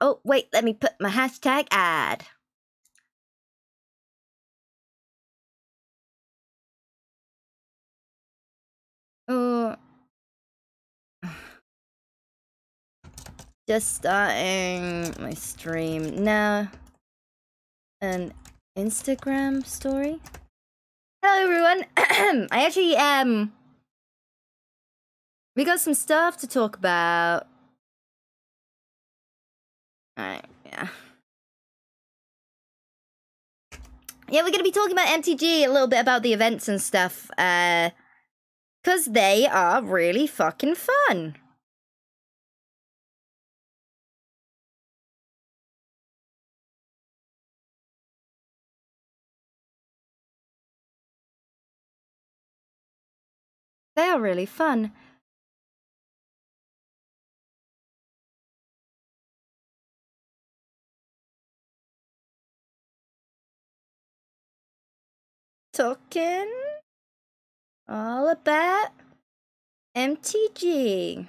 Oh, wait, let me put my hashtag ad. Oh. Just starting my stream now. An Instagram story. Hello everyone. I actually um we got some stuff to talk about. Alright, yeah. Yeah, we're gonna be talking about MTG, a little bit about the events and stuff. Uh Cause they are really fucking fun. They are really fun. Talking all about MTG.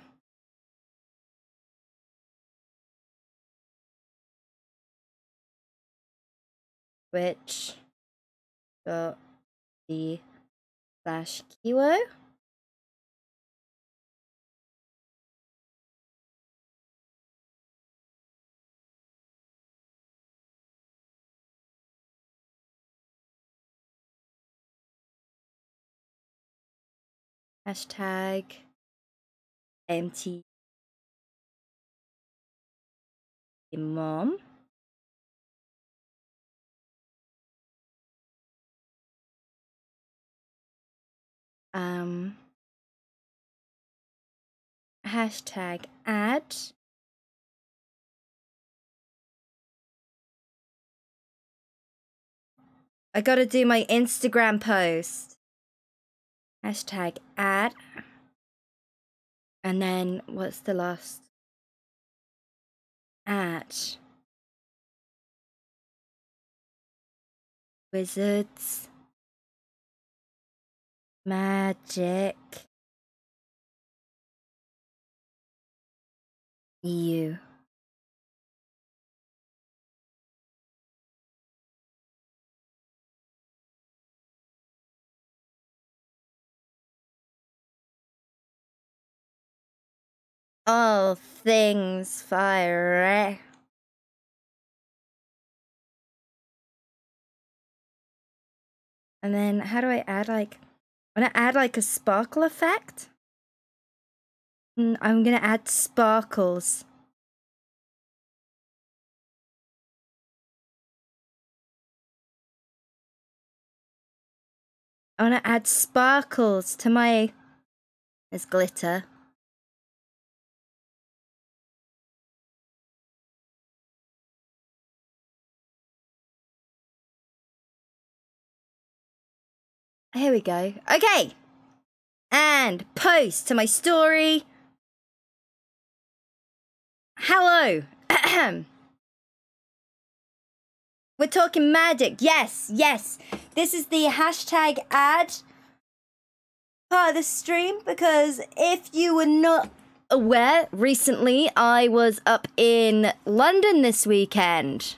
Which dot the slash keyword. Hashtag empty mom. Um, hashtag ad. I gotta do my Instagram post. Hashtag ad. And then what's the last? At. Wizards. Magic. You. All things fiery. And then how do I add like, I'm gonna add like a sparkle effect. Mm, I'm gonna add sparkles. I wanna add sparkles to my, there's glitter. Here we go. Okay. And post to my story. Hello. We're talking magic. Yes, yes. This is the hashtag ad part of the stream because if you were not aware, recently I was up in London this weekend.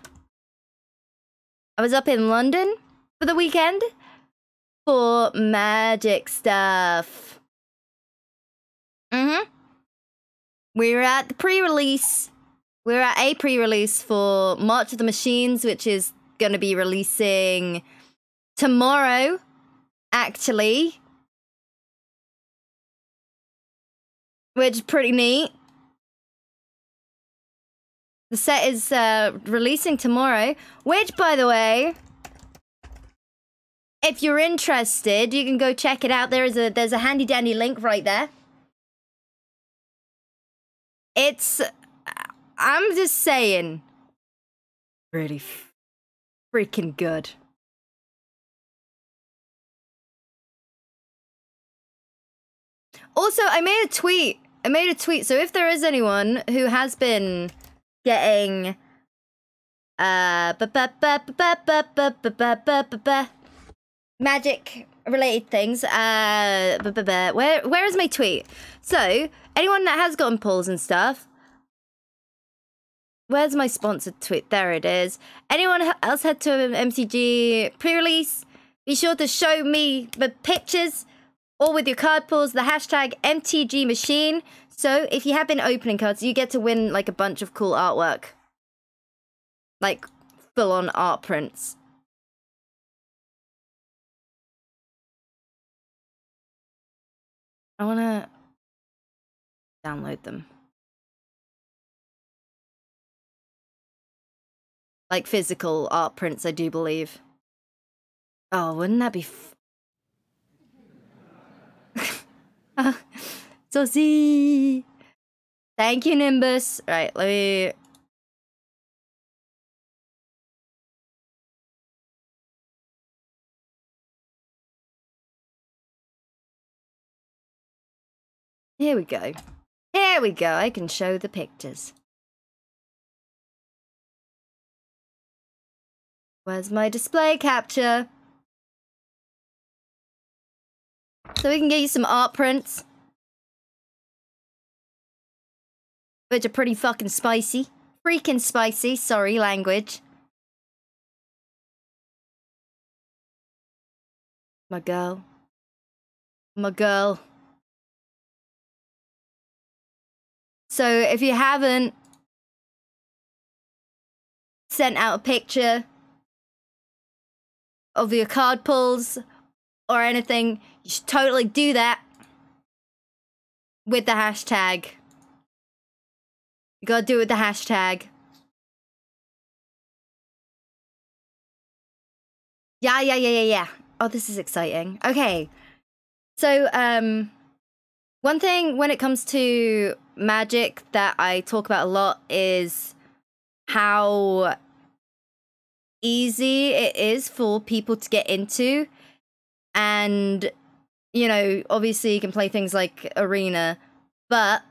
I was up in London for the weekend for magic stuff. Mm-hmm. We were at the pre-release. We are at a pre-release for March of the Machines, which is going to be releasing tomorrow, actually. Which is pretty neat. The set is uh, releasing tomorrow, which, by the way, if you're interested, you can go check it out. There is a there's a handy dandy link right there. It's I'm just saying really freaking good. Also, I made a tweet. I made a tweet. So if there is anyone who has been getting uh magic related things. Uh, where where is my tweet? So anyone that has gotten polls and stuff. Where's my sponsored tweet? There it is. Anyone else head to an MTG pre-release? Be sure to show me the pictures or with your card pulls the hashtag MTG machine. So if you have been opening cards, you get to win like a bunch of cool artwork. Like full on art prints. I want to download them. Like physical art prints, I do believe. Oh, wouldn't that be uh, Saucy! Thank you, Nimbus. Right, let me... Here we go. Here we go. I can show the pictures. Where's my display capture? So we can get you some art prints. Which are pretty fucking spicy. Freaking spicy. Sorry, language. My girl. My girl. So if you haven't sent out a picture of your card pulls or anything, you should totally do that with the hashtag. You gotta do it with the hashtag. Yeah, yeah, yeah, yeah, yeah. Oh, this is exciting. Okay. So, um, one thing when it comes to magic that I talk about a lot is how easy it is for people to get into. And, you know, obviously you can play things like Arena, but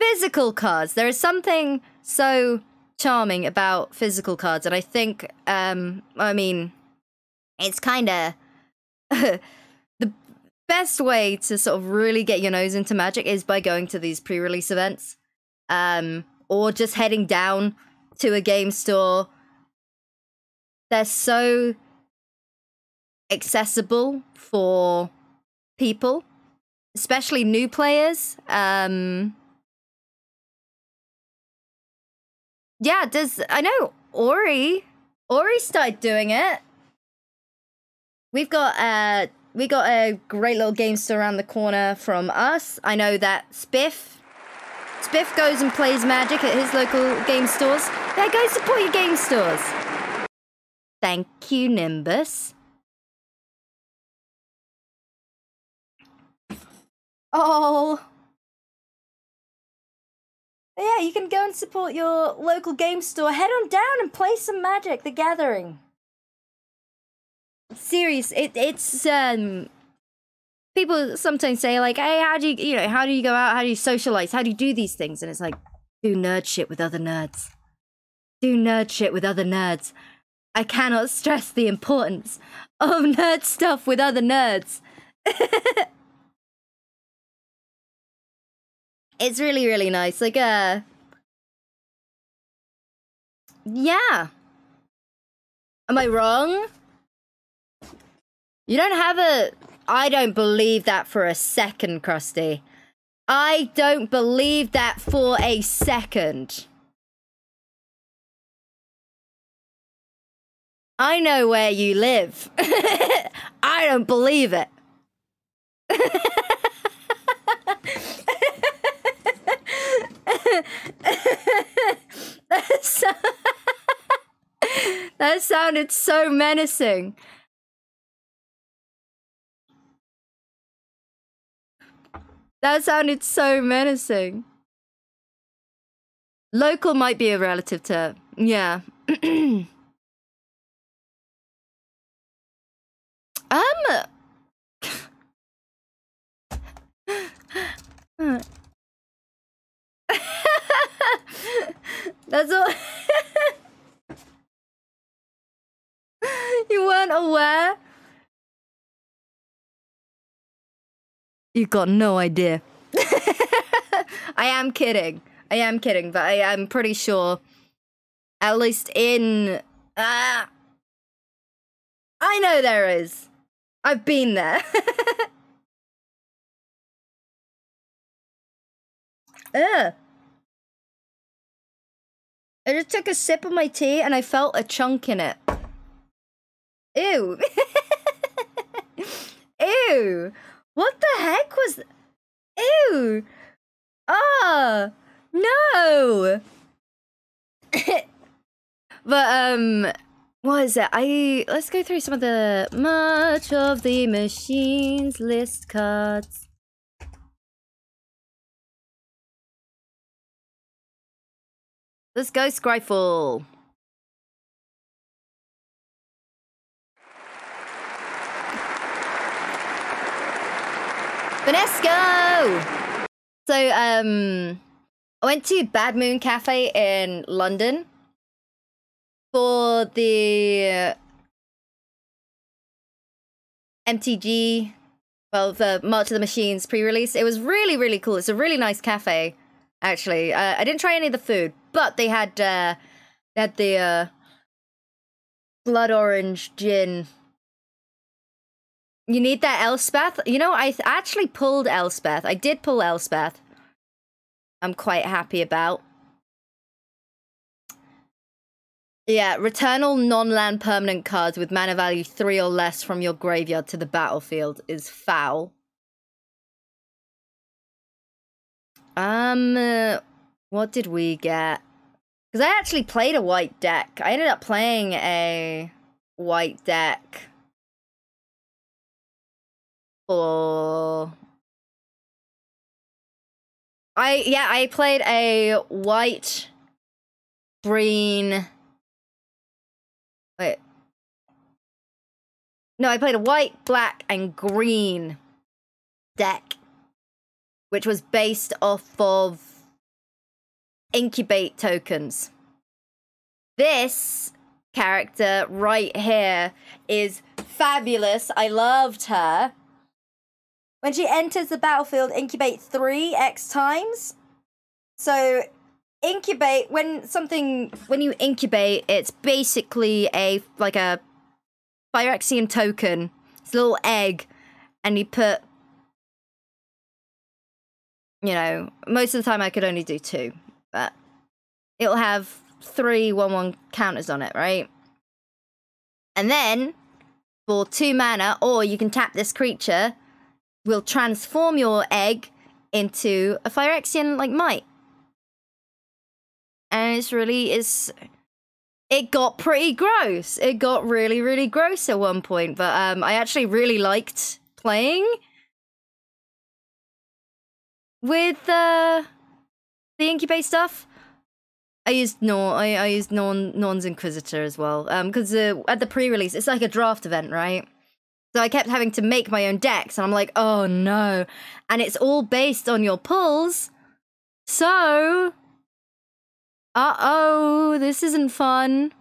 physical cards, there is something so charming about physical cards. And I think, um, I mean, it's kind of best way to sort of really get your nose into Magic is by going to these pre-release events, um, or just heading down to a game store they're so accessible for people, especially new players. Um, yeah, does I know Ori Ori started doing it. We've got uh we got a great little game store around the corner from us. I know that Spiff Spiff goes and plays Magic at his local game stores. Yeah, go support your game stores. Thank you, Nimbus. Oh. Yeah, you can go and support your local game store. Head on down and play some Magic: The Gathering. Serious, it it's um. People sometimes say like, "Hey, how do you you know how do you go out? How do you socialize? How do you do these things?" And it's like, do nerd shit with other nerds. Do nerd shit with other nerds. I cannot stress the importance of nerd stuff with other nerds. it's really, really nice. Like, uh... Yeah. Am I wrong? You don't have a... I don't believe that for a second, Krusty. I don't believe that for a second. I know where you live. I don't believe it. that sounded so menacing. That sounded so menacing. Local might be a relative to, yeah. Um. That's all. you weren't aware? You got no idea. I am kidding. I am kidding, but I am pretty sure, at least in. Uh, I know there is. I've been there. Ugh. I just took a sip of my tea and I felt a chunk in it. Ew. Ew. What the heck was... Ew. Ah. No. but, um... What is it? I... Let's go through some of the... March of the Machines list cards. Let's go, Scryfall. Vanesco! So, um, I went to Bad Moon Cafe in London for the MTG, well, the March of the Machines pre-release. It was really, really cool. It's a really nice cafe, actually. Uh, I didn't try any of the food, but they had uh, they had the uh, blood orange gin. You need that Elspeth. You know, I actually pulled Elspeth. I did pull Elspeth. I'm quite happy about. Yeah, return all non-land permanent cards with mana value 3 or less from your graveyard to the battlefield is foul. Um, uh, what did we get? Because I actually played a white deck. I ended up playing a white deck I, yeah, I played a white, green... Wait. No, I played a white, black, and green deck, which was based off of incubate tokens. This character right here is fabulous. I loved her. When she enters the battlefield, incubate three X times. So incubate when something when you incubate, it's basically a like a Phyrexian token. It's a little egg, and you put you know, most of the time I could only do two but it'll have three 1 1 counters on it, right? And then for two mana, or you can tap this creature, will transform your egg into a Phyrexian like might. And it's really is it got pretty gross. It got really, really gross at one point, but um I actually really liked playing with uh the incubate stuff. I used no, I, I used non Norn's Inquisitor as well. Um, because uh, at the pre-release, it's like a draft event, right? So I kept having to make my own decks, and I'm like, oh no, and it's all based on your pulls. So, uh oh, this isn't fun.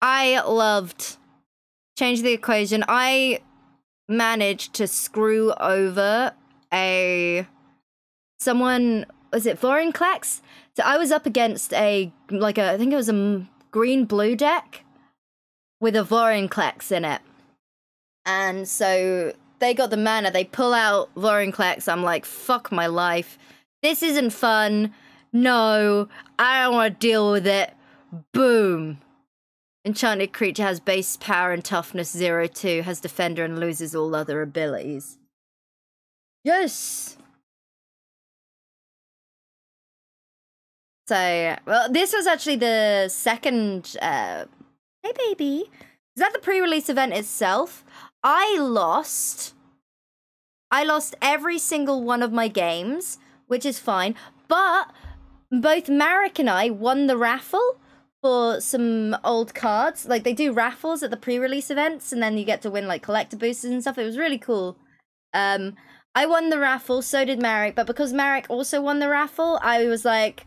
I loved change the equation. I managed to screw over a someone was it Vorinclex? So I was up against a like a I think it was a green blue deck with a Vorinclex in it. And so they got the mana, they pull out Vorinclex. I'm like, fuck my life. This isn't fun. No, I don't want to deal with it. Boom. Enchanted creature has base power and toughness 0-2, has defender and loses all other abilities. Yes! So, well, this was actually the second, uh, hey baby. Is that the pre-release event itself? I lost, I lost every single one of my games, which is fine, but both Marek and I won the raffle, for some old cards. Like they do raffles at the pre-release events, and then you get to win like collector boosters and stuff. It was really cool. Um, I won the raffle, so did Marek, but because Marek also won the raffle, I was like,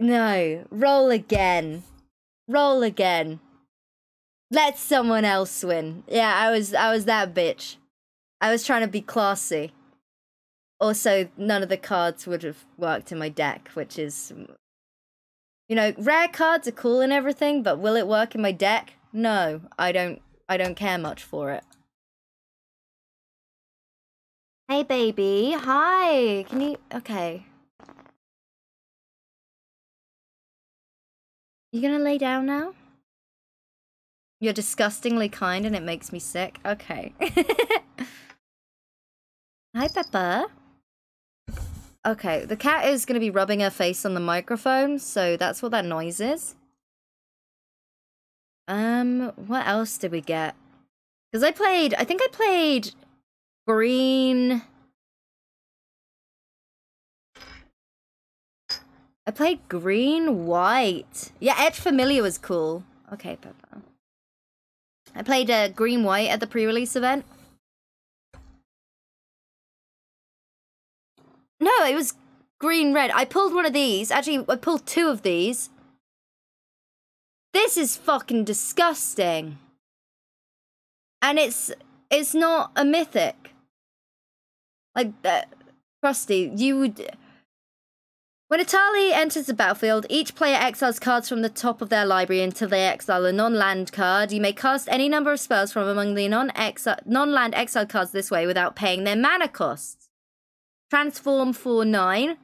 no, roll again, roll again. Let someone else win. Yeah, I was I was that bitch. I was trying to be classy. Also, none of the cards would have worked in my deck, which is you know, rare cards are cool and everything, but will it work in my deck? No, I don't I don't care much for it. Hey baby, hi. Can you okay. You gonna lay down now? You're disgustingly kind and it makes me sick. Okay. Hi, Peppa. Okay, the cat is going to be rubbing her face on the microphone, so that's what that noise is. Um, what else did we get? Because I played, I think I played green... I played green, white. Yeah, Edge Familiar was cool. Okay, Peppa. I played uh, green white at the pre-release event. No, it was green red. I pulled one of these. Actually, I pulled two of these. This is fucking disgusting. And it's it's not a mythic. Like uh, Krusty, you would when Etali enters the battlefield, each player exiles cards from the top of their library until they exile a non-land card. You may cast any number of spells from among the non-land non exiled cards this way without paying their mana costs. Transform for 9.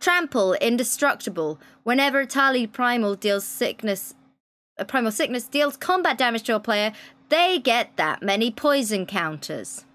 Trample, indestructible. Whenever Etali Primal deals sickness, a primal sickness deals combat damage to a player, they get that many poison counters.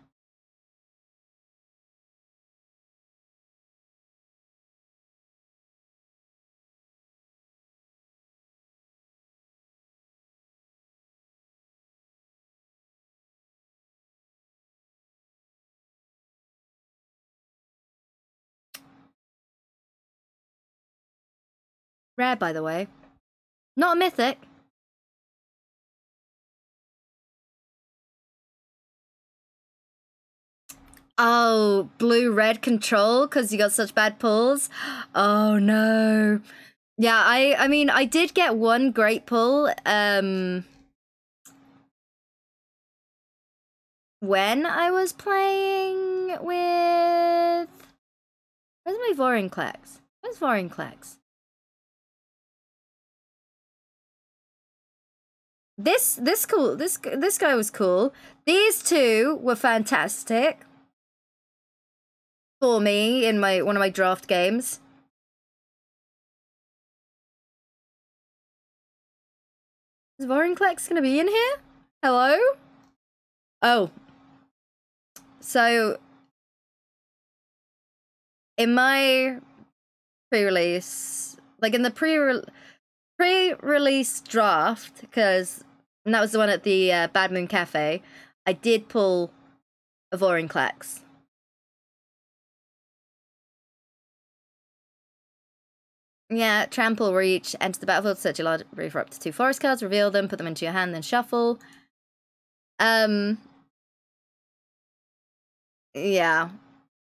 Rare, by the way. Not a mythic. Oh, blue-red control because you got such bad pulls? Oh, no. Yeah, I I mean, I did get one great pull. Um, when I was playing with... Where's my Vorinclex? Where's Vorinclex? This this cool. This this guy was cool. These two were fantastic for me in my one of my draft games. Is Vorinclex gonna be in here? Hello? Oh. So in my pre-release, like in the pre pre-release draft, because that was the one at the uh, Bad Moon Cafe, I did pull a Vorinclex. Yeah, trample reach, enter the battlefield, search your library for up to two forest cards, reveal them, put them into your hand, then shuffle. Um, yeah.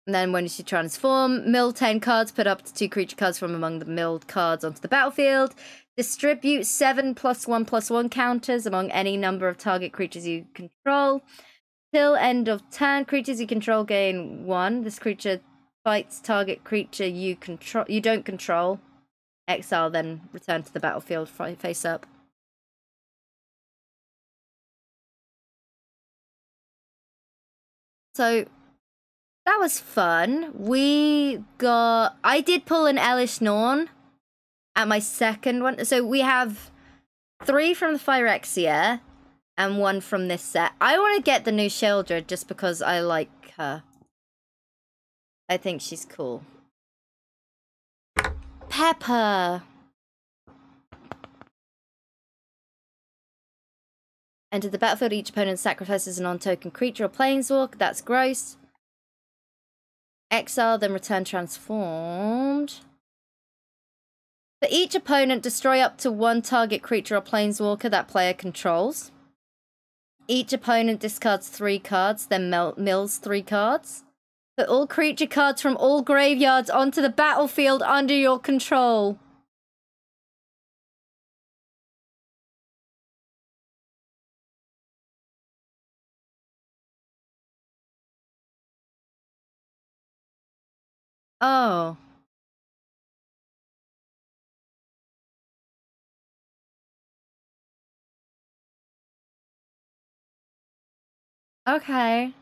And then when you transform, mill 10 cards, put up to two creature cards from among the milled cards onto the battlefield. Distribute 7 plus 1 plus 1 counters among any number of target creatures you control. Till end of turn, creatures you control gain 1. This creature fights target creature you control you don't control. Exile, then return to the battlefield face up. So that was fun. We got. I did pull an Elesh Norn at my second one. So we have three from the Phyrexia and one from this set. I want to get the new Sheoldred just because I like her. I think she's cool. Pepper. Enter the battlefield, each opponent sacrifices a non-token creature or planeswalk. That's gross. Exile, then return transformed. For each opponent, destroy up to one target creature or planeswalker that player controls. Each opponent discards three cards, then mills three cards. Put all creature cards from all graveyards onto the battlefield under your control. Oh. Okay.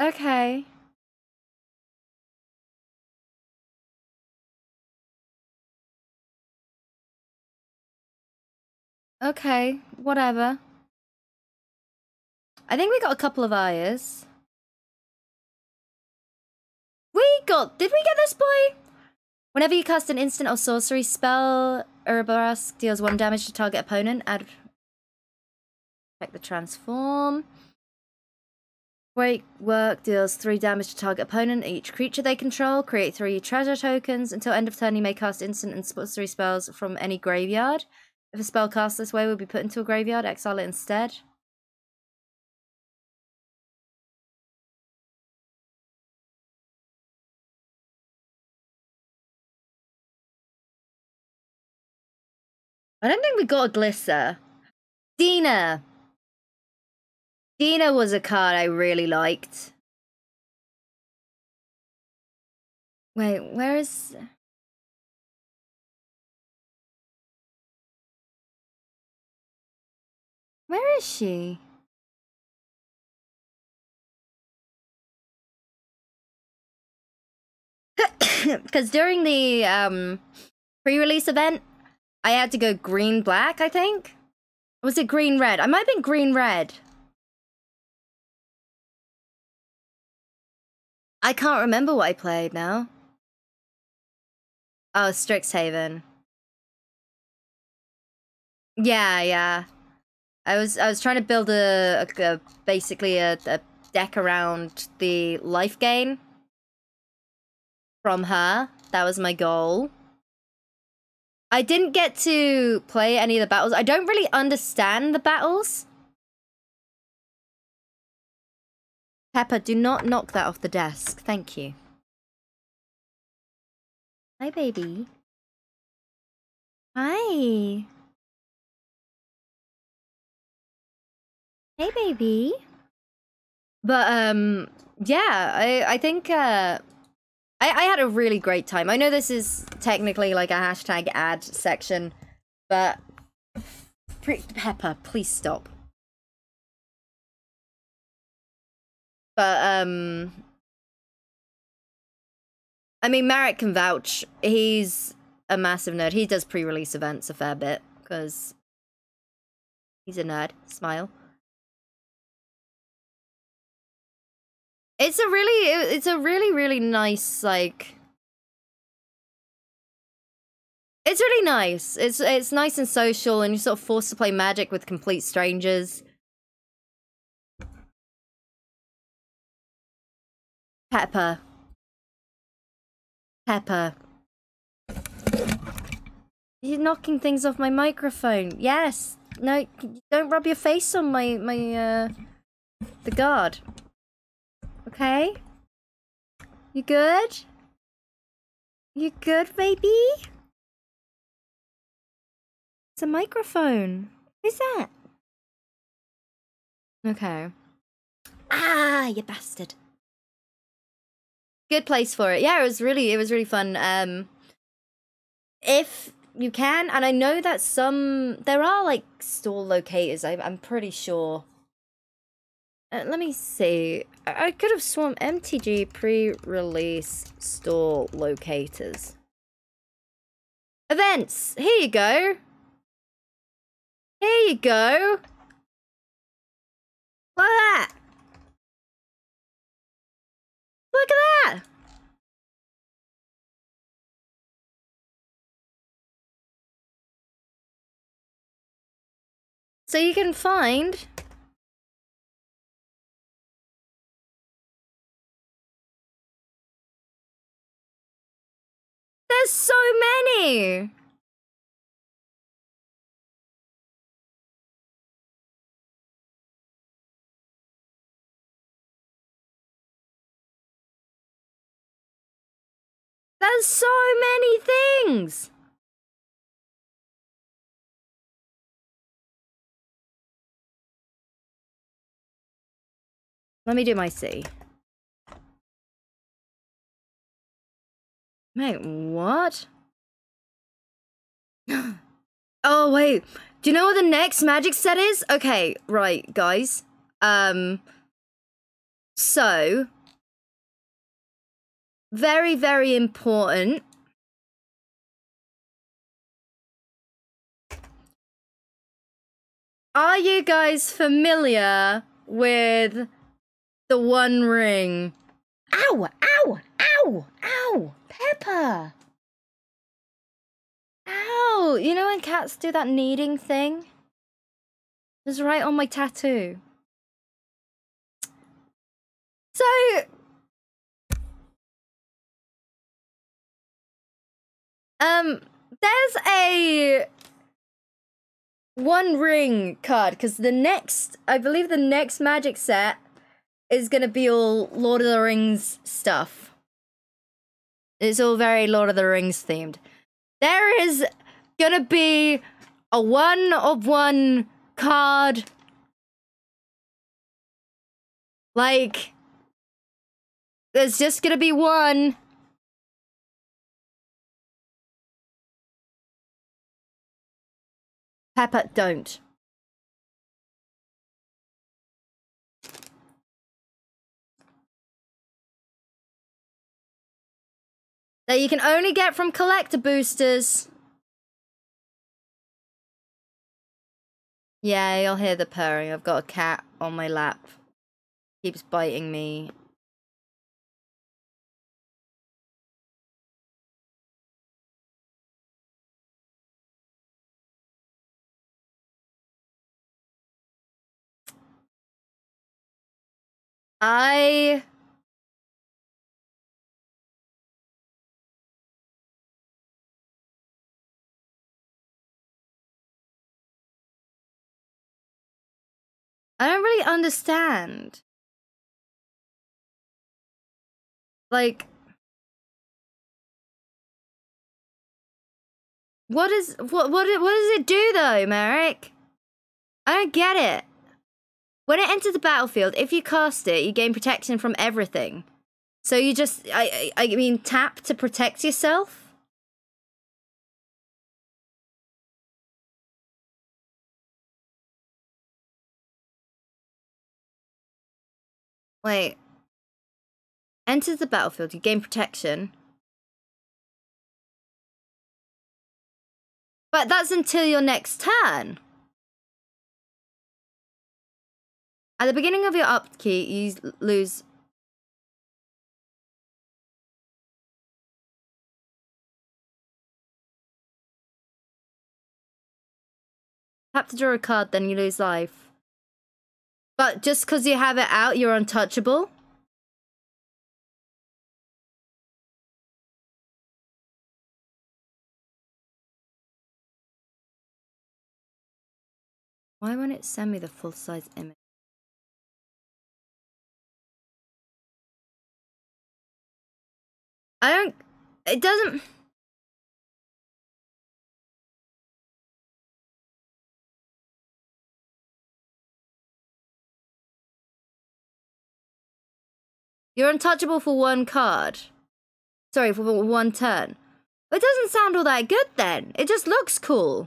Okay. Okay, whatever. I think we got a couple of ayahs. We got... Did we get this boy? Whenever you cast an instant or sorcery spell, Urabrask deals one damage to target opponent. Add... Check the transform. Great work deals three damage to target opponent. Each creature they control. Create three treasure tokens. Until end of turn, you may cast instant and sorcery spells from any graveyard. If a spell cast this way will be put into a graveyard, exile it instead. I don't think we got a Glissa. Dina. Dina was a card I really liked. Wait, where is... Where is she? Because during the um, pre-release event, I had to go green black, I think. was it green red? I might have been green red. I can't remember what I played now. Oh, Strixhaven. Yeah, yeah. I was I was trying to build a, a, a basically a, a deck around the life gain from her. That was my goal. I didn't get to play any of the battles. I don't really understand the battles. Pepper, do not knock that off the desk. Thank you. Hi, baby. Hi. Hey, baby. But, um, yeah, I, I think, uh, I, I had a really great time. I know this is technically like a hashtag ad section, but Pepper, please stop. But um I mean Marek can vouch. He's a massive nerd. He does pre-release events a fair bit because he's a nerd. Smile. It's a really, it's a really, really nice, like... It's really nice. It's it's nice and social, and you're sort of forced to play Magic with complete strangers. Pepper. Pepper. You're knocking things off my microphone. Yes. No, don't rub your face on my, my, uh, the guard. Okay? You good? You good, baby? It's a microphone. Who's that? Okay. Ah, you bastard. Good place for it. Yeah, it was really, it was really fun. Um, if you can, and I know that some, there are like stall locators, I, I'm pretty sure uh, let me see. I, I could have sworn MTG pre-release store locators. Events! Here you go! Here you go! Look at that! Look at that! So you can find There's so many! There's so many things! Let me do my C. Wait, what? oh, wait. Do you know what the next magic set is? Okay, right, guys. Um, so, very, very important. Are you guys familiar with the One Ring? Ow! Ow! Ow! Ow! Pepper! Ow! You know when cats do that kneading thing? It's right on my tattoo. So... Um, there's a one ring card because the next, I believe the next magic set is gonna be all Lord of the Rings stuff. It's all very Lord of the Rings themed. There is gonna be a one of one card. Like, there's just gonna be one. Pepper, don't. That you can only get from collector boosters. Yeah, you'll hear the purring. I've got a cat on my lap. Keeps biting me. I I don't really understand. Like What is what what what does it do though, Marek? I don't get it. When it enters the battlefield, if you cast it, you gain protection from everything. So you just, I, I, I mean, tap to protect yourself? Wait. Enters the battlefield, you gain protection. But that's until your next turn. At the beginning of your upkeep, you lose... Tap to draw a card, then you lose life. But just because you have it out, you're untouchable? Why won't it send me the full-size image? I don't. It doesn't. You're untouchable for one card. Sorry, for one turn. It doesn't sound all that good then. It just looks cool.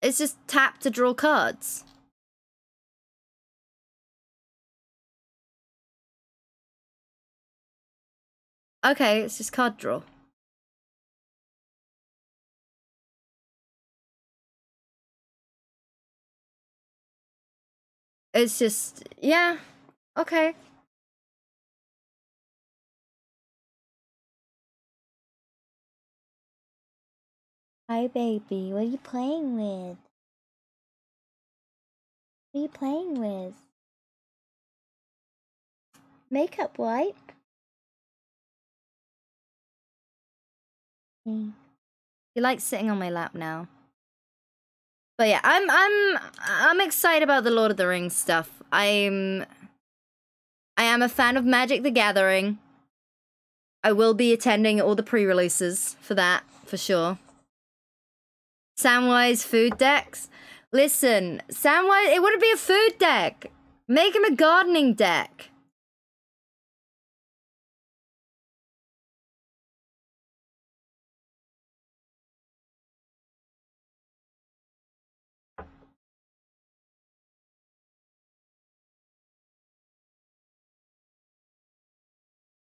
It's just tap to draw cards. Okay, it's just card draw. It's just, yeah, okay. Hi, baby. What are you playing with? What are you playing with? Makeup wipe? He likes sitting on my lap now. But yeah, I'm I'm I'm excited about the Lord of the Rings stuff. I'm I am a fan of Magic the Gathering. I will be attending all the pre-releases for that, for sure. Samwise food decks. Listen, Samwise, it wouldn't be a food deck. Make him a gardening deck.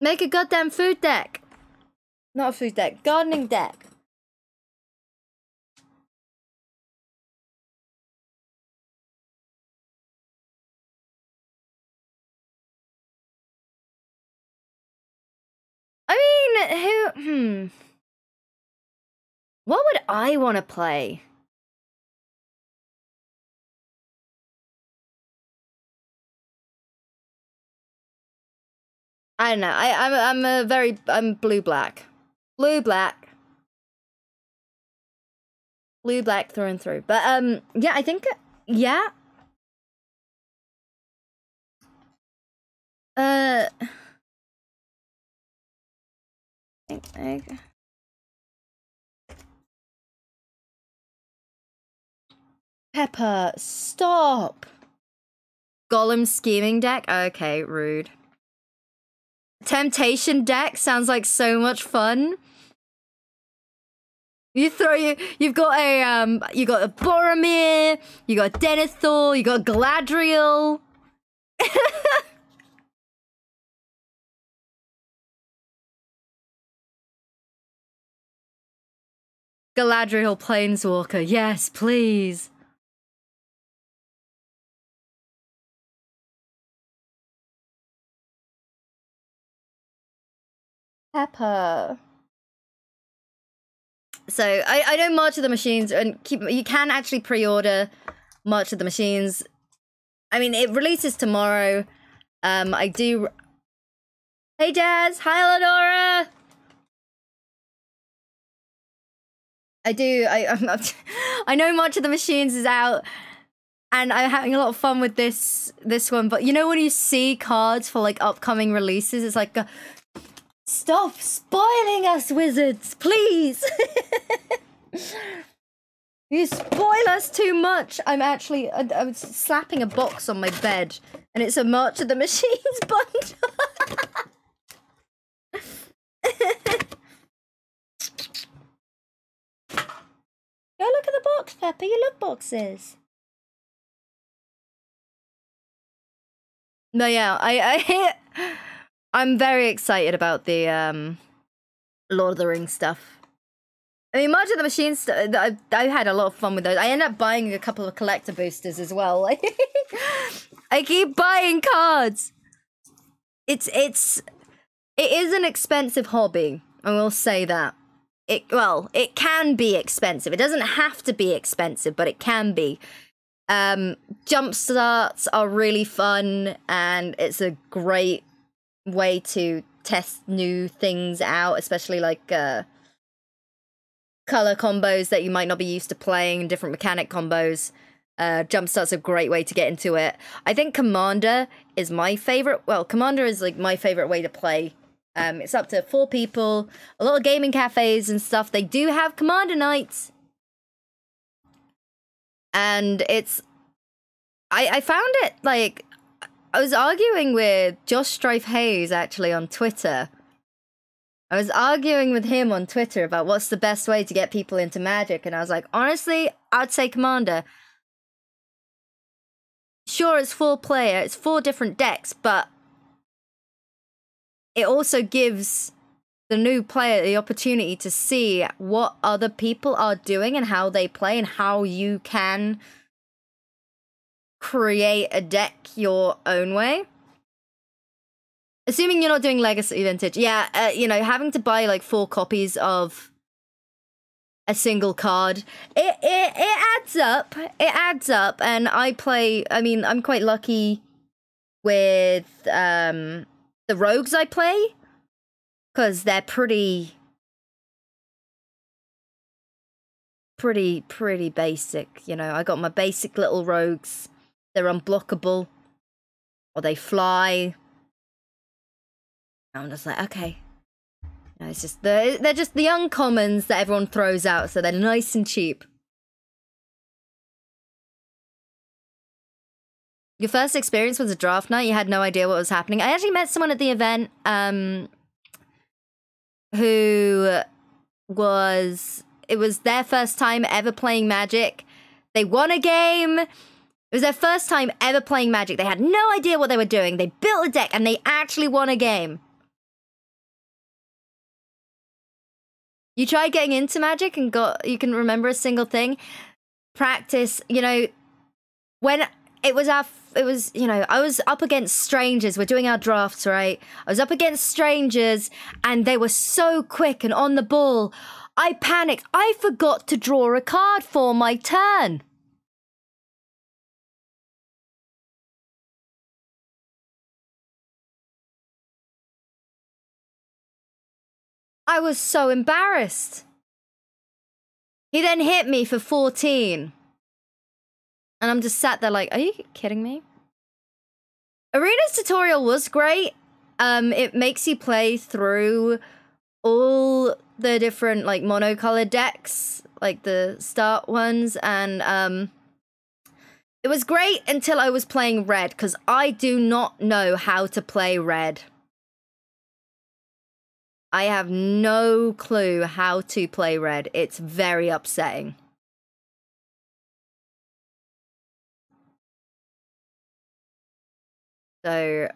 Make a goddamn food deck. Not a food deck, gardening deck. I mean, who, hmm. What would I want to play? I don't know. I, I'm, I'm a very, I'm blue black. Blue black. Blue black through and through. But, um, yeah, I think, yeah. Uh... Egg. Pepper, stop. Golem scheming deck? Okay, rude. Temptation deck sounds like so much fun. You throw you you've got a um you got a Boromir, you got Denethor, you got Galadriel. Galadriel Planeswalker, yes, please. Pepper. So I, I know March of the Machines and keep you can actually pre-order March of the Machines. I mean it releases tomorrow. Um I do Hey Jazz, hi Lenora! I do. I I'm, I know March of the Machines is out, and I'm having a lot of fun with this this one. But you know when you see cards for like upcoming releases, it's like, stop spoiling us, wizards, please. you spoil us too much. I'm actually I, I'm slapping a box on my bed, and it's a March of the Machines bundle. Go look at the box, Pepper. You love boxes. No, yeah, I, I, I'm very excited about the um, Lord of the Rings stuff. I mean, March of the Machines, I, I had a lot of fun with those. I ended up buying a couple of collector boosters as well. I keep buying cards. It's, it's, it is an expensive hobby. I will say that it well, it can be expensive. It doesn't have to be expensive, but it can be. Um, jump starts are really fun, and it's a great way to test new things out, especially like uh, color combos that you might not be used to playing, different mechanic combos. Uh, Jumpstart's a great way to get into it. I think Commander is my favorite. Well, Commander is like my favorite way to play um, it's up to four people. A lot of gaming cafes and stuff. They do have commander nights. And it's... I, I found it, like... I was arguing with Josh Strife Hayes, actually, on Twitter. I was arguing with him on Twitter about what's the best way to get people into Magic. And I was like, honestly, I'd say Commander. Sure, it's four player, it's four different decks, but it also gives the new player the opportunity to see what other people are doing and how they play and how you can create a deck your own way. Assuming you're not doing legacy vintage. Yeah, uh, you know, having to buy like four copies of a single card, it, it, it adds up. It adds up. And I play, I mean, I'm quite lucky with um the rogues I play because they're pretty pretty pretty basic you know i got my basic little rogues they're unblockable or they fly i'm just like okay it's just the they're just the uncommons that everyone throws out so they're nice and cheap Your first experience was a draft night. You had no idea what was happening. I actually met someone at the event um, who was it was their first time ever playing Magic. They won a game. It was their first time ever playing Magic. They had no idea what they were doing. They built a deck and they actually won a game. You tried getting into Magic and got you can remember a single thing. Practice, you know, when it was our it was you know i was up against strangers we're doing our drafts right i was up against strangers and they were so quick and on the ball i panicked i forgot to draw a card for my turn i was so embarrassed he then hit me for 14 and I'm just sat there like, are you kidding me? Arena's tutorial was great. Um, it makes you play through all the different like monocolored decks, like the start ones, and um, it was great until I was playing red because I do not know how to play red. I have no clue how to play red. It's very upsetting. So,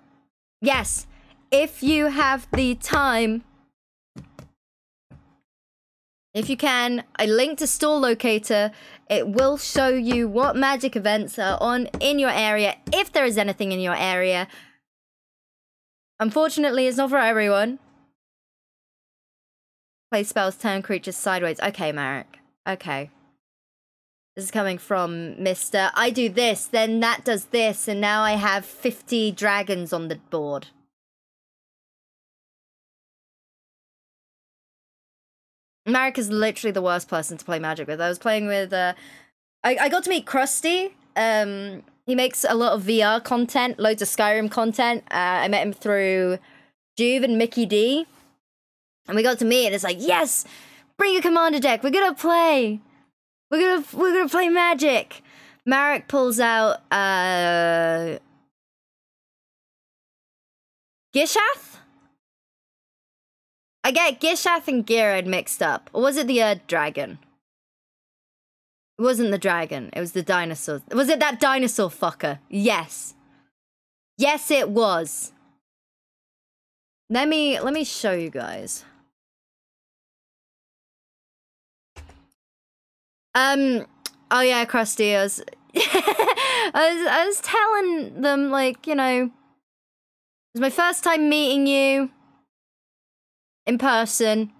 yes, if you have the time, if you can, I linked a store locator. It will show you what magic events are on in your area, if there is anything in your area. Unfortunately, it's not for everyone. Play spells, turn creatures sideways. Okay, Marek. Okay. This is coming from Mr. I do this, then that does this, and now I have 50 dragons on the board. Marek is literally the worst person to play Magic with. I was playing with, uh, I, I got to meet Krusty. Um, he makes a lot of VR content, loads of Skyrim content. Uh, I met him through Juve and Mickey D. And we got to meet, and it's like, yes, bring a commander deck, we're gonna play. We're gonna we're gonna play magic. Marek pulls out uh Gishath? I get Gishath and Girad mixed up. Or was it the Ur-Dragon? It wasn't the dragon. It was the dinosaur. Was it that dinosaur fucker? Yes. Yes, it was. Let me let me show you guys. Um. Oh yeah, Krusty. I was, I was, I was telling them like, you know, it was my first time meeting you in person.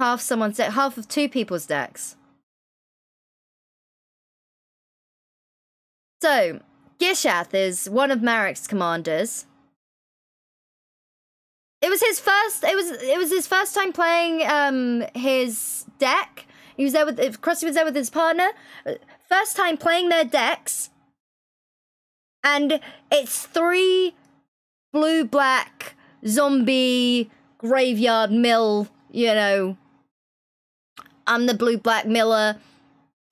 Half someone's deck, half of two people's decks. So, Gishath is one of Marek's commanders. It was his first. It was it was his first time playing um his deck. He was there with Krusty was there with his partner. First time playing their decks, and it's three blue black zombie graveyard mill. You know I'm the blue black miller.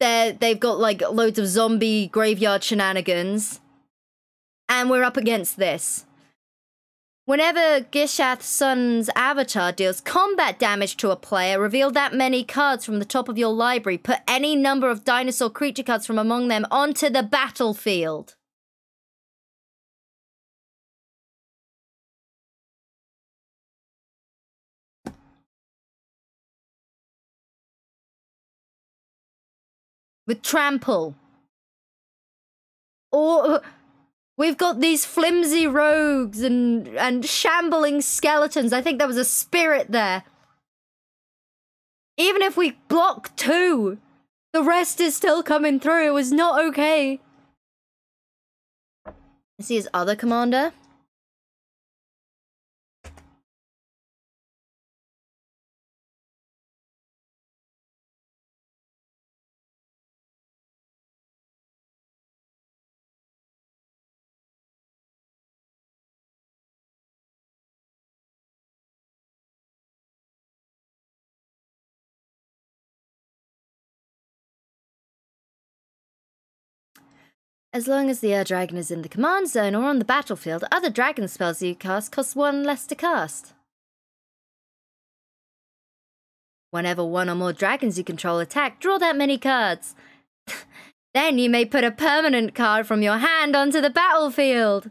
They're, they've got like loads of zombie graveyard shenanigans. And we're up against this. Whenever Gishath's Sun's avatar deals combat damage to a player, reveal that many cards from the top of your library. Put any number of dinosaur creature cards from among them onto the battlefield. With trample. Or uh, we've got these flimsy rogues and and shambling skeletons. I think there was a spirit there. Even if we block two, the rest is still coming through. It was not okay. I see his other commander. As long as the Ur-Dragon is in the command zone or on the battlefield, other dragon spells you cast cost one less to cast. Whenever one or more dragons you control attack, draw that many cards. then you may put a permanent card from your hand onto the battlefield.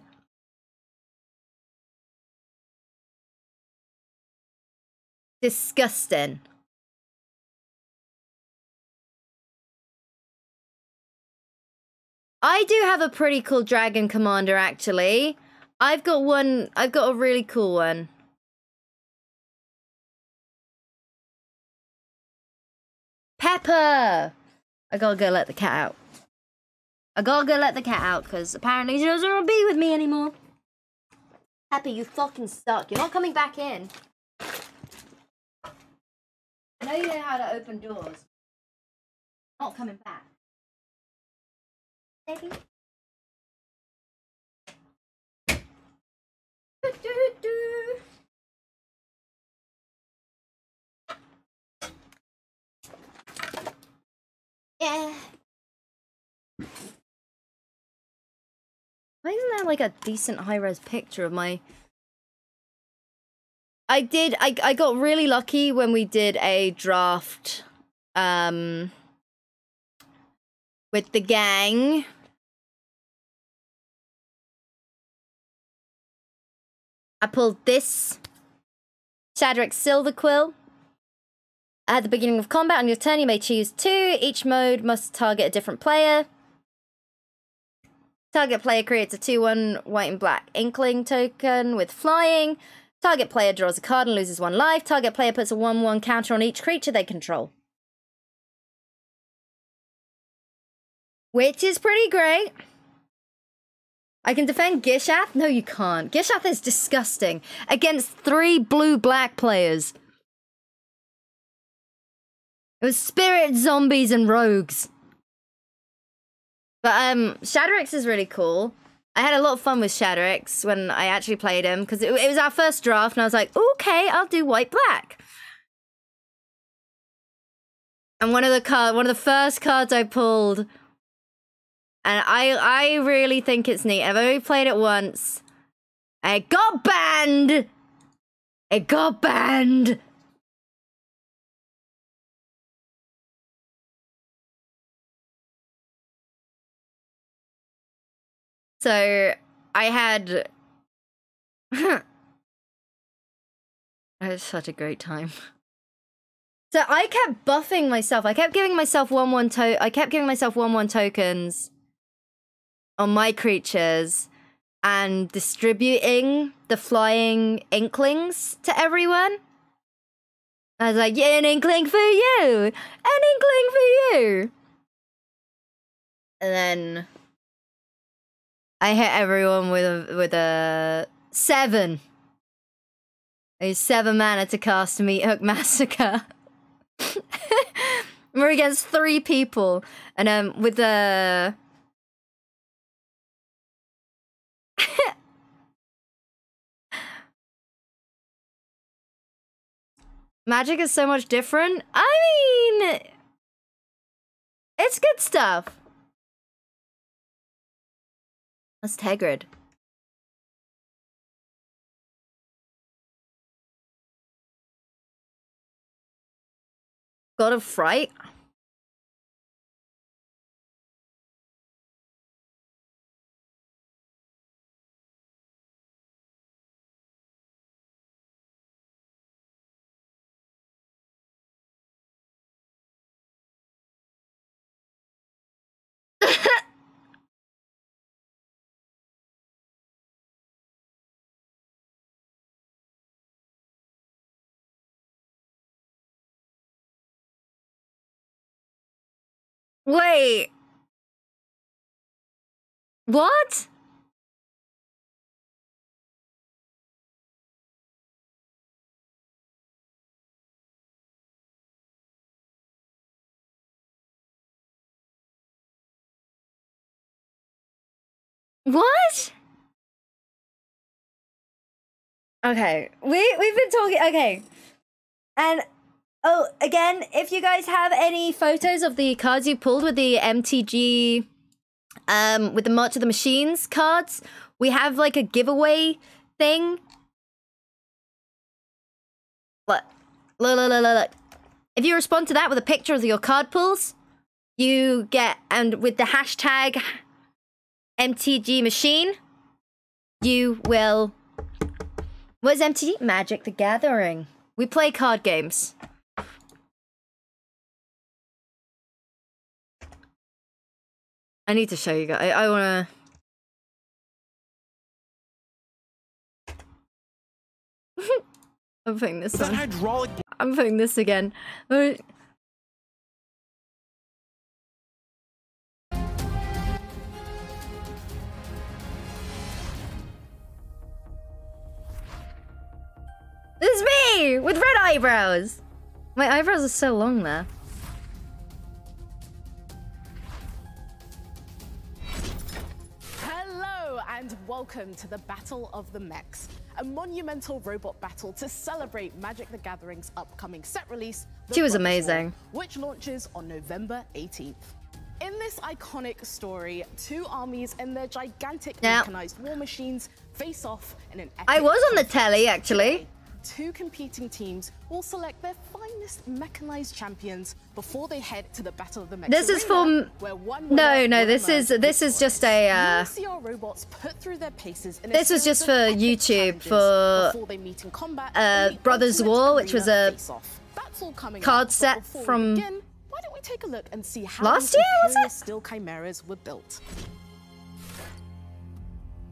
Disgusting. I do have a pretty cool dragon commander, actually. I've got one, I've got a really cool one. Pepper! I gotta go let the cat out. I gotta go let the cat out, because apparently she doesn't want to be with me anymore. Happy, you fucking suck. You're not coming back in. I know you know how to open doors. Not coming back. Baby. Do, do, do. Yeah. Why isn't there like a decent high-res picture of my... I did, I, I got really lucky when we did a draft um, with the gang. I pulled this Shadrix Silver Quill. At the beginning of combat on your turn, you may choose two. Each mode must target a different player. Target player creates a 2-1 white and black Inkling token with flying. Target player draws a card and loses one life. Target player puts a 1-1 counter on each creature they control. Which is pretty great. I can defend Gishath? No, you can't. Gishath is disgusting. Against three blue-black players. It was spirit, zombies, and rogues. But um, Shadrix is really cool. I had a lot of fun with Shadrix when I actually played him because it, it, was our first draft, and I was like, okay, I'll do white black. And one of the card, one of the first cards I pulled, and I I really think it's neat. I've only played it once. It got banned. It got banned. So I had. I had such a great time. So I kept buffing myself. I kept giving myself one one to. I kept giving myself one one tokens on my creatures and distributing the flying inklings to everyone. I was like, yeah, an inkling for you, an inkling for you. And then I hit everyone with a, with a seven. A seven mana to cast Meathook Massacre. We're against three people, and um, with the. Magic is so much different. I mean, it's good stuff. That's Tergrid. God of Fright? Wait. What? What? Okay, we we've been talking. Okay, and Oh, again, if you guys have any photos of the cards you pulled with the MTG um, with the March of the Machines cards, we have like a giveaway thing. Look, look, look, look, look. If you respond to that with a picture of your card pulls, you get, and with the hashtag MTG Machine, you will. What is MTG? Magic the Gathering. We play card games. I need to show you guys. I, I wanna. I'm putting this on. hydraulic I'm putting this again. This is me with red eyebrows. My eyebrows are so long there. And welcome to the Battle of the Mechs, a monumental robot battle to celebrate Magic the Gathering's upcoming set release. The She was Brothers amazing. War, which launches on November 18th. In this iconic story, two armies and their gigantic mechanized war machines face off in an epic I was on the telly actually. Two competing teams will select their finest mechanized champions before they head to the Battle of the Mechs. This is arena, from- where one No, no, this is this is just a. Uh, see our robots put through their paces in a This was just for YouTube for, before they meet in combat uh, Brothers War, which was a. That's all coming card set from begin, why don't we take a look and see how last year, was it? steel chimeras were built.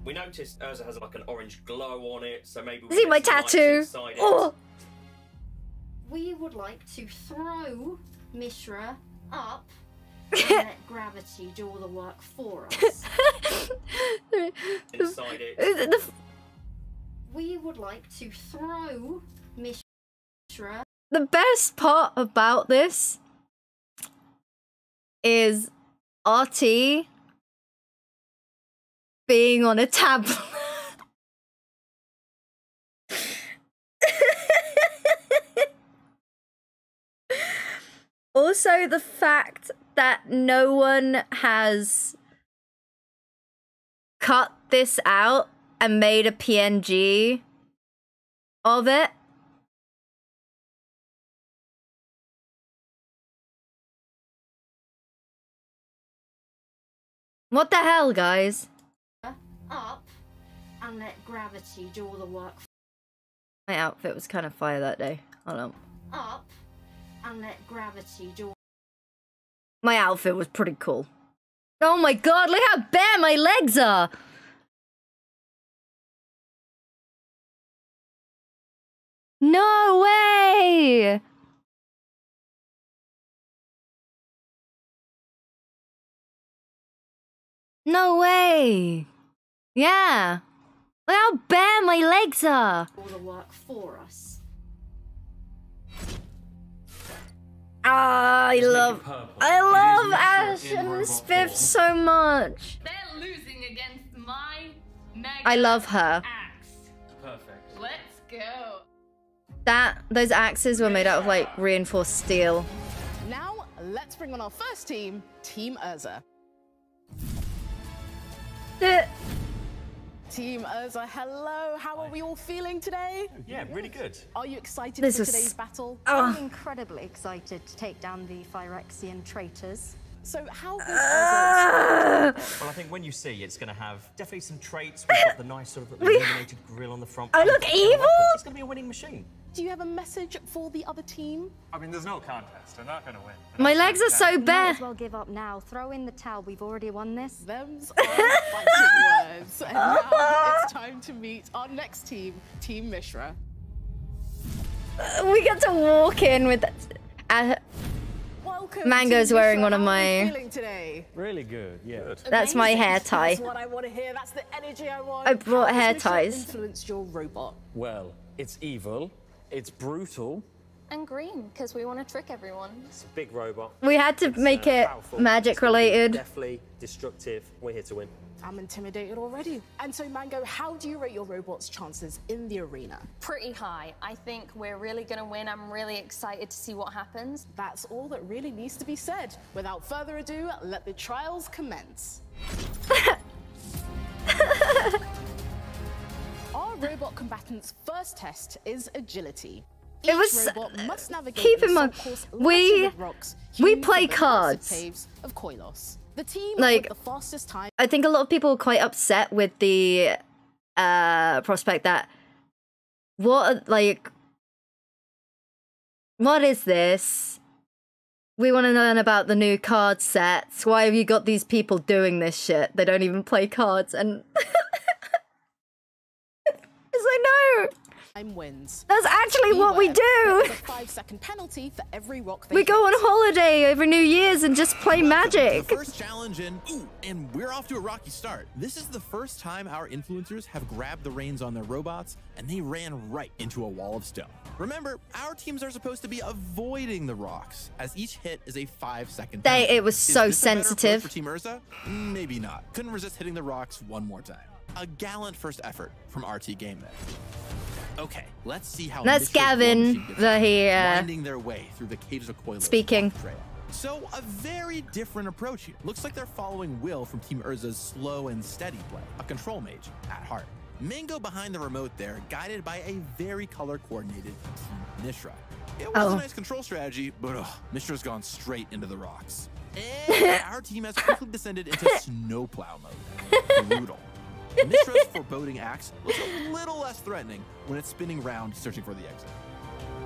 We noticed Urza has like an orange glow on it, so maybe we See my tattoo. Oh, We would like to throw Mishra up and let gravity do all the work for us. Inside it. the, the, we would like to throw Mishra the best part about this is RT being on a tablet. also, the fact that no one has cut this out and made a PNG of it. What the hell, guys? Up and let gravity do all the work My outfit was kind of fire that day. Hold on. up and let gravity do My outfit was pretty cool. Oh my god, look how bare my legs are! No way! No way! Yeah! Look how bare my legs are! all the work for us. Ah, I love, purple. I love Mishra Ash and Spiff form. so much. They're losing against my mega I love her. axe. Perfect. Let's go. That those axes were made out of like reinforced steel. Now, let's bring on our first team, Team Urza. The- Team Urza, hello. How are we all feeling today? Yeah, really good. Are you excited This for is- today's battle? Oh, I'm incredibly excited to take down the Phyrexian traitors. So how is Ah. Urza Well, I think when you see, it's going to have definitely some traits. We've got the nice sort of We- illuminated grill on the front. I look evil? It's going to be a winning machine. Do you have a message for the other team? I mean, there's no contest. I'm not gonna win. my legs are so Might bare. as well give up now. Throw in the towel. We've already won this. Them's are fighting words. And now it's time to meet our next team, Team Mishra. We get to walk in with. Uh, Welcome. Mango's wearing one of How are you my- feeling today? Really good, yeah. that's my hair tie. That's what I want to hear. That's the energy I want. I brought How hair ties. Influenced your robot. Well, it's evil, it's brutal, and green because we want to trick everyone. It's a big robot. We had to It's, make uh, it powerful. magic It's related. Definitely destructive. We're here to win. I'm intimidated already. And so, Mango, how do you rate your robot's chances in the arena? Pretty high. I think we're really going to win. I'm really excited to see what happens. That's all that really needs to be said. Without further ado, let the trials commence. Robot combatant's first test is agility. It was- robot must navigate keep in mind, we- rocks we play from the massive cards. of Koilos. The team Like- the fastest time I think a lot of people are quite upset with the uh prospect that what like what is this? We want to learn about the new card sets. Why have you got these people doing this shit? They don't even play cards and It's like no, time wins. that's actually what we do. a five-second penalty for every rock they We go on holiday over New Year's and just play Welcome magic. The first challenge, and ooh, and we're off to a rocky start. This is the first time our influencers have grabbed the reins on their robots, and they ran right into a wall of stone. Remember, our teams are supposed to be avoiding the rocks, as each hit is a five-second. They- penalty. it was Is so this a sensitive. for Team Urza? Maybe not. Couldn't resist hitting the rocks one more time. A gallant first effort from RT Game there. Okay, let's see how That's Gavin, the he, uh, winding their way through the caves of Koilos speaking. So a very different approach here. Looks like they're following Will from Team Urza's slow and steady play, a control mage at heart. Mango behind the remote there, guided by a very color coordinated Team Mishra. It was Oh. a nice control strategy, but ugh, Mishra's gone straight into the rocks. And our team has quickly descended into snowplow mode. Brutal. Mishra's foreboding axe looks a little less threatening when it's spinning round searching for the exit.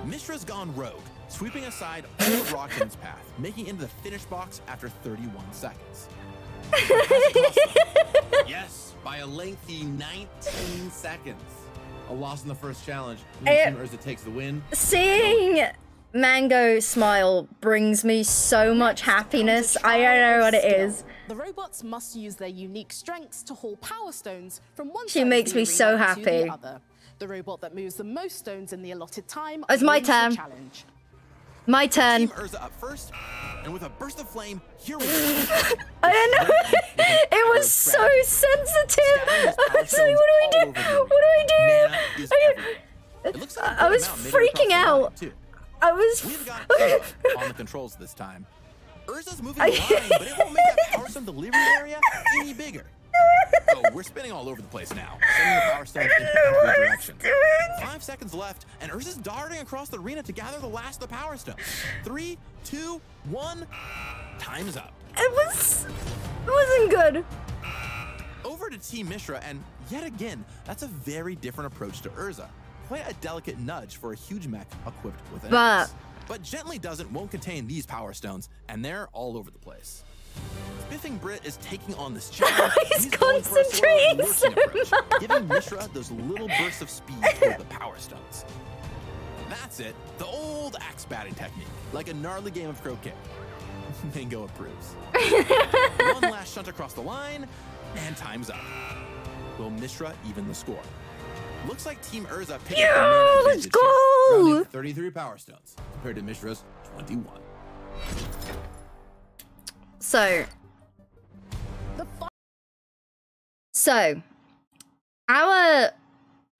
Mishra's gone rogue, sweeping aside all the rocks in its path, making it into the finish box after 31 seconds. Has it cost them? yes, by a lengthy 19 seconds. A loss in the first challenge. Team Urza takes the win. Seeing Mango smile brings me so much happiness. I don't know what it is. The robots must use their unique strengths to haul power stones from one She side of makes me so arena to the happy. other. The robot that moves the most stones in the allotted time It's my turn. challenge. My turn. Urza up first, and with a burst of flame, here we go. I don't know. it was so sensitive. I was like, what do I do? What do I Mana do? I, everything. It looks like a I good was amount made it across freaking out. I was. We've got on the controls this time. Urza's moving the line, but it won't make that power stone delivery area any bigger. Oh, we're spinning all over the place now, sending the power stones in every direction. Five seconds left, and Urza's darting across the arena to gather the last of the power stones. Three, two, one. Time's up. It was. It wasn't good. Over to Team Mishra, and yet again, that's a very different approach to Urza. Quite a delicate nudge for a huge mech equipped with an But- axe. But Gently Doesn't won't contain these power stones, and they're all over the place. Spiffing Brit is taking on this challenge. He's going for a slow, concentrating so approach, giving Mishra those little bursts of speed toward the power stones. That's it, the old axe batting technique, like a gnarly game of croquet. Mango approves. One last shunt across the line, and time's up. Will Mishra even the score? Looks like Team Urza picked Yeah, up the let's go! 33 power stones compared to Mishra's 21. So. The So, our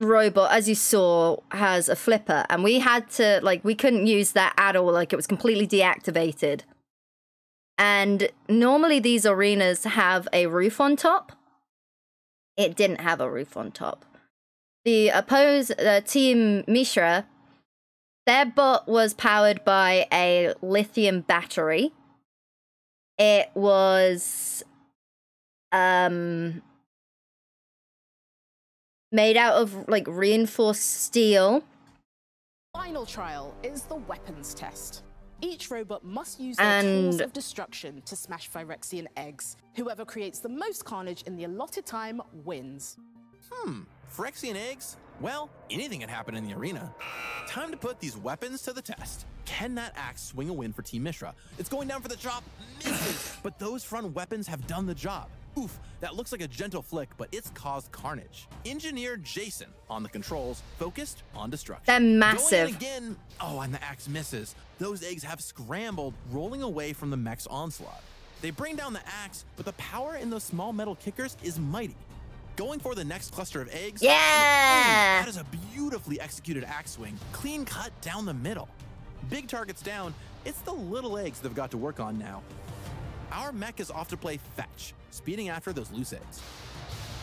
robot, as you saw, has a flipper, and we had to, like, we couldn't use that at all. Like, it was completely deactivated. And normally these arenas have a roof on top. It didn't have a roof on top. The oppose uh, team Mishra, their bot was powered by a lithium battery. It was um made out of like reinforced steel. final trial is the weapons test. Each robot must use their tools of destruction to smash Phyrexian eggs. Whoever creates the most carnage in the allotted time wins. Hmm, Phyrexian eggs? Well, anything can happen in the arena. Time to put these weapons to the test. Can that axe swing a win for Team Mishra? It's going down for the chop, misses, but those front weapons have done the job. Oof, that looks like a gentle flick, but it's caused carnage. Engineer Jason on the controls, focused on destruction. They're Going in massive. again. Oh, and the axe misses. Those eggs have scrambled, rolling away from the mech's onslaught. They bring down the axe, but the power in those small metal kickers is mighty. Going for the next cluster of eggs. Yeah! That is a beautifully executed axe swing, clean cut down the middle. Big targets down, it's the little eggs they've got to work on now. Our mech is off to play fetch, speeding after those loose eggs.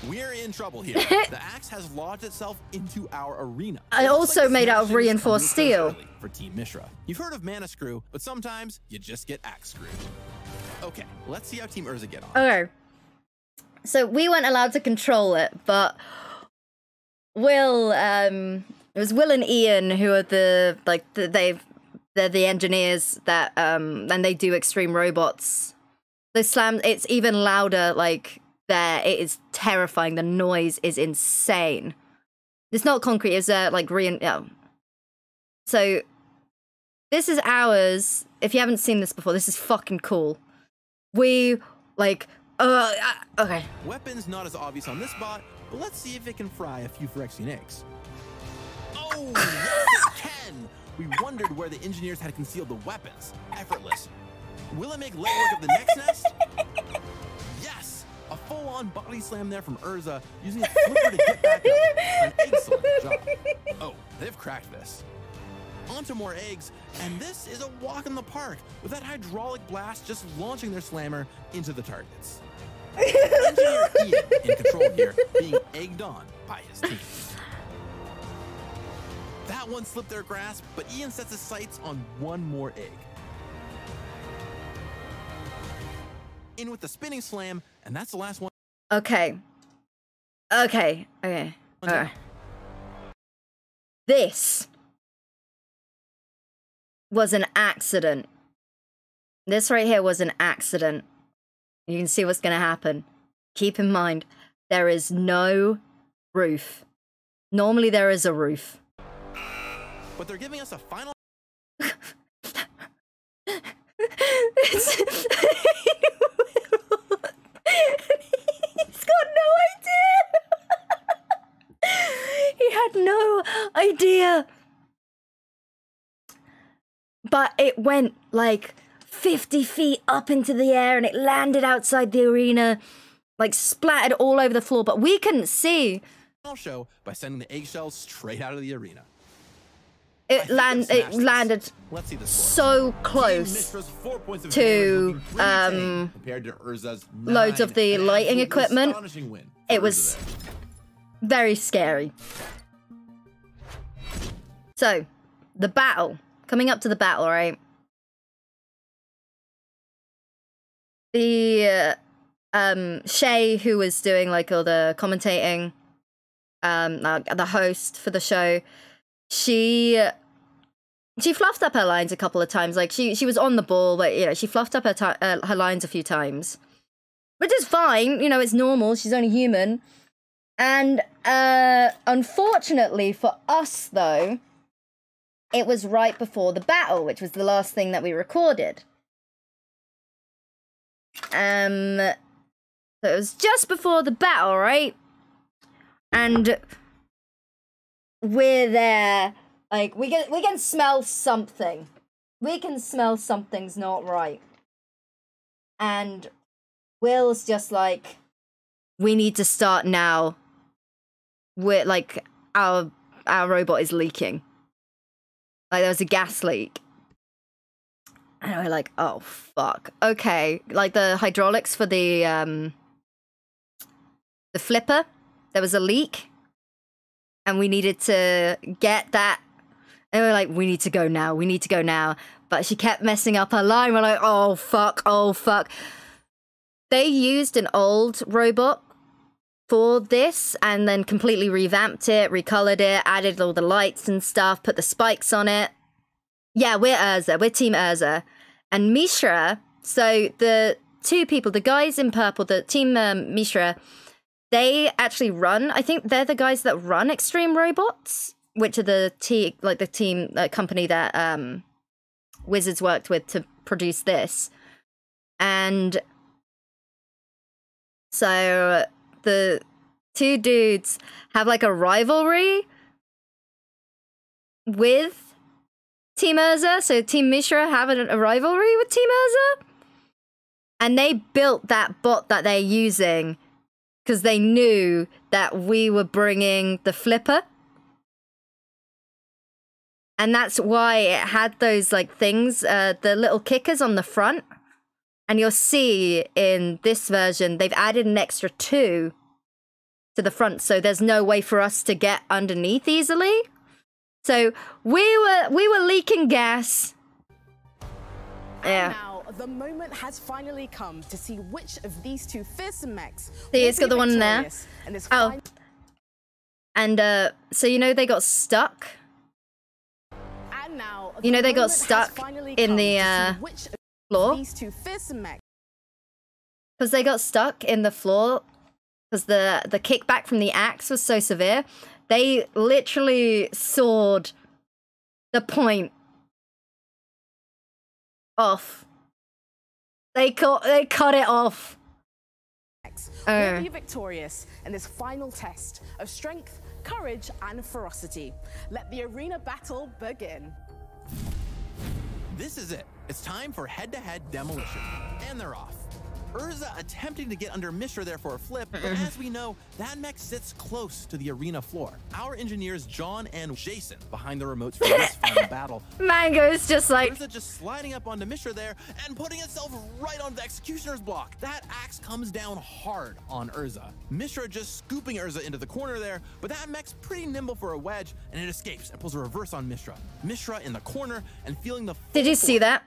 We're in trouble here. the axe has lodged itself into our arena. I It also like made out of reinforced steel. For Team Mishra. You've heard of mana screw, but sometimes you just get axe screwed. Okay, let's see how Team Urza get on. Okay. So we weren't allowed to control it, but Will, um, it was Will and Ian who are the like the, they they're the engineers that um and they do extreme robots. The slam. It's even louder. Like there, it is terrifying. The noise is insane. It's not concrete. It's uh, like re. So this is ours. If you haven't seen this before, this is fucking cool. We like. Uh, okay. Weapons not as obvious on this bot, but let's see if it can fry a few Phyrexian eggs. Oh, yes, it can! We wondered where the engineers had concealed the weapons. Effortless. Will it make legwork of the next nest? Yes! A full-on body slam there from Urza, using a flipper to get back up. An excellent job. Oh, they've cracked this. Onto more eggs, and this is a walk in the park, with that hydraulic blast just launching their slammer into the targets. Engineer in control here, being egged on by his team. That one slipped their grasp, but Ian sets his sights on one more egg. In with the spinning slam, and that's the last one. Okay. Okay. Okay. Alright. This was an accident. This right here was an accident. You can see what's going to happen. Keep in mind, there is no roof. Normally, there is a roof. But they're giving us a final. He's got no idea. he had no idea. But it went like 50 feet up into the air and it landed outside the arena, like splattered all over the floor. But we couldn't see. show by sending the eggshells straight out of the arena. It land. It landed Let's see this so close Mishra's four points of to damage looking pretty um compared to Urza's loads of the lighting equipment. astonishing win for It was very scary. So, the battle. Coming up to the battle, right? The um Shay who was doing like all the commentating um uh, the host for the show, she she fluffed up her lines a couple of times. Like she she was on the ball, but you know, she fluffed up her uh, her lines a few times. Which is fine, you know, it's normal. She's only human. And uh, unfortunately for us, though, it was right before the battle, which was the last thing that we recorded. Um, so it was just before the battle, right? And we're there, like we can we can smell something. We can smell something's not right. And Will's just like, we need to start now. We're like our our robot is leaking. Like there was a gas leak. And we're like, oh fuck. Okay. Like the hydraulics for the um the flipper, there was a leak. And we needed to get that. And we're like, we need to go now. We need to go now. But she kept messing up her line. We're like, oh fuck, oh fuck. They used an old robot for this and then completely revamped it, recolored it, added all the lights and stuff, put the spikes on it. Yeah, we're Urza. We're Team Urza. And Mishra, so the two people, the guys in purple, the Team um, Mishra, they actually run. I think they're the guys that run Extreme Robots, which are the t like the team uh, company that um, Wizards worked with to produce this, and so the two dudes have like a rivalry with Team Urza. So Team Mishra have a, rivalry with Team Urza. And they built that bot that they're using because they knew that we were bringing the flipper. And that's why it had those like things, uh, the little kickers on the front. And you'll see in this version, they've added an extra two to the front. So there's no way for us to get underneath easily. So we were we were leaking gas. Yeah. Now, the moment has finally come to see which of these two fearsome mechs See, it's got the one there. in Oh. And uh so you know they got stuck? And now, You know they got stuck in the, uh, floor? these two fearsome mechs Because they got stuck in the floor because the the kickback from the axe was so severe. They literally sawed the point off. They cut they cut it off. will Uh. be victorious in this final test of strength, courage, and ferocity. Let the arena battle begin. This is it. It's time for head-to-head demolition. And they're off. Urza attempting to get under Mishra there for a flip, but as we know, that mech sits close to the arena floor. Our engineers John and Jason behind the remotes for this final battle. Mango's just like Urza just sliding up onto Mishra there and putting itself right onto the executioner's block. That axe comes down hard on Urza. Mishra just scooping Urza into the corner there, but that mech's pretty nimble for a wedge and it escapes and pulls a reverse on Mishra. Mishra in the corner and feeling the Did you see that?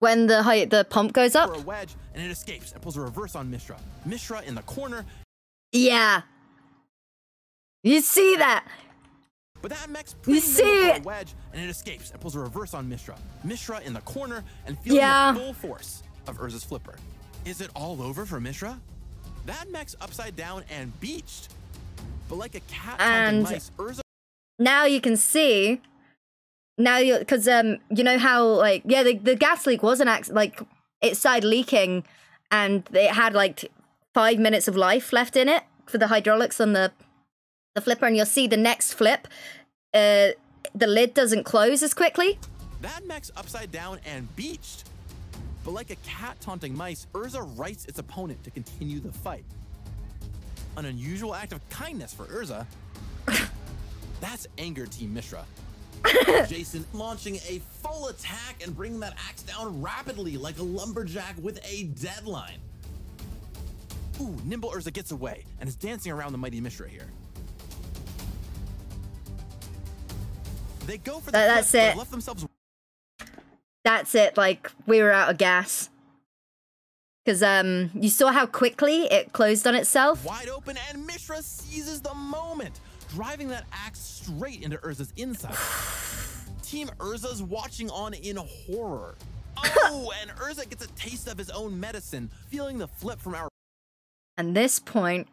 When the height the pump goes up? for a wedge and it escapes and pulls a reverse on Mishra. Mishra in the corner, Yeah. You see that? but that mech's You see it? a wedge and it escapes and pulls a reverse on Mishra. Mishra in the corner and feeling Yeah. the full force of Urza's flipper. Is it all over for Mishra? That mech's upside down and beached. But like a cat And- mice, Urza now you can see now you because um you know how like yeah the, the gas leak was an accident like it started leaking and it had like five minutes of life left in it for the hydraulics on the the flipper and you'll see the next flip uh the lid doesn't close as quickly That mech's upside down and beached. But like a cat taunting mice, Urza rights its opponent to continue the fight. An unusual act of kindness for Urza. That's anger Team Mishra. Jason launching a full attack and bringing that axe down rapidly like a lumberjack with a deadline. Ooh, nimble Urza gets away and is dancing around the mighty Mishra here. They go for the That- that's but it. left themselves that's it like we were out of gas because um you saw how quickly it closed on itself wide open, and Mishra seizes the moment, driving that axe straight into Urza's inside. Team Urza's watching on in horror. Oh, and Urza gets a taste of his own medicine, feeling the flip from our And this point,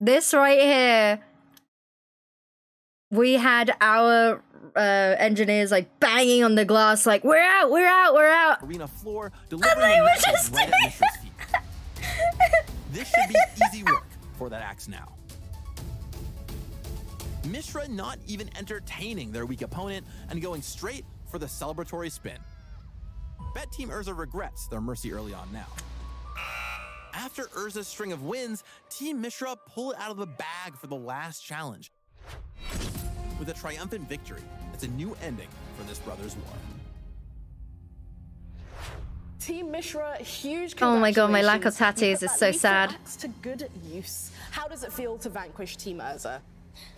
this right here, we had our uh, engineers like banging on the glass, like, we're out, we're out, we're out. arena floor, delivering they were just right at Mishra's feet. This should be easy work for that axe now. Mishra not even entertaining their weak opponent and going straight for the celebratory spin. Bet Team Urza regrets their mercy early on now. After Urza's string of wins, Team Mishra pull it out of the bag for the last challenge. With a triumphant victory, it's a new ending for this brothers' war. Team Mishra, huge Oh my God, my lack of tattoos is so sad. to good use. How does it feel to vanquish Team Urza?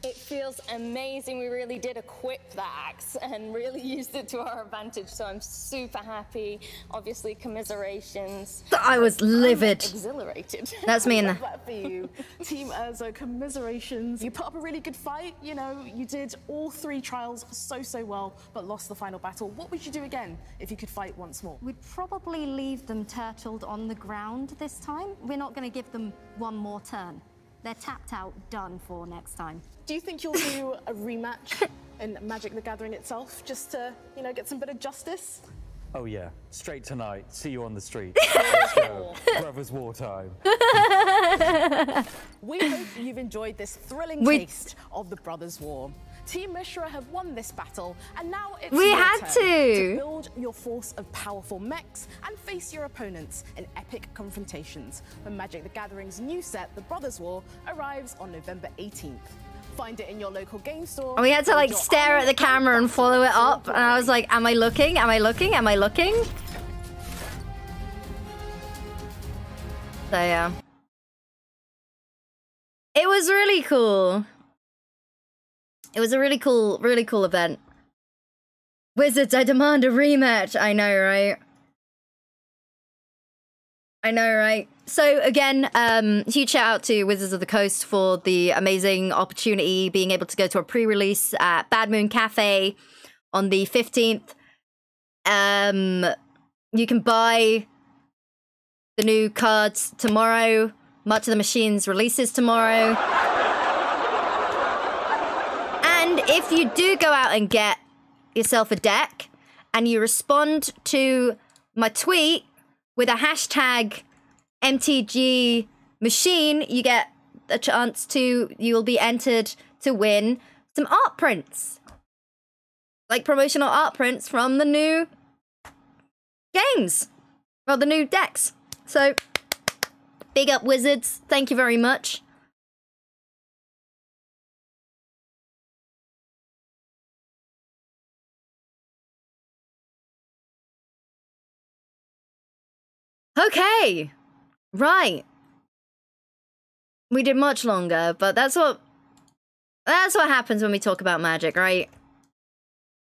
It feels amazing. We really did equip the axe and really used it to our advantage. So I'm super happy. Obviously, commiserations. I was livid. Exhilarated. That's me in Love there. that for you. Team Urza, commiserations. You put up a really good fight. You know, you did all three trials so, so well, but lost the final battle. What would you do again if you could fight once more? We'd probably leave them turtled on the ground this time. We're not going to give them one more turn. They're tapped out, done for next time. Do you think you'll do a rematch in Magic the Gathering itself just to, you know, get some bit of justice? Oh yeah, straight tonight. See you on the street. Let's go. Brothers wartime. We hope you've enjoyed this thrilling We- taste of the Brothers' War. Team Mishra have won this battle, and now it's We your had turn to. build your force of powerful mechs and face your opponents in epic confrontations. When Magic the Gathering's new set, The Brothers' War, arrives on November 18th. Find it in your local game store. And we had to like stare at the camera and follow it up, and I was like, "Am I looking? Am I looking? Am I looking?" So yeah, it was really cool. It was a really cool, really cool event. Wizards, I demand a rematch. I know, right? I know, right? So again, um, huge shout out to Wizards of the Coast for the amazing opportunity being able to go to a pre-release at Bad Moon Cafe on the 15th. Um, you can buy the new cards tomorrow. March of the Machines releases tomorrow. And if you do go out and get yourself a deck and you respond to my tweet with a hashtag MTG machine, you get a chance to, you will be entered to win some art prints. Like promotional art prints from the new games. Well, the new decks. So, big up Wizards. Thank you very much. Okay. Right. We did much longer, but that's what that's what happens when we talk about magic, right?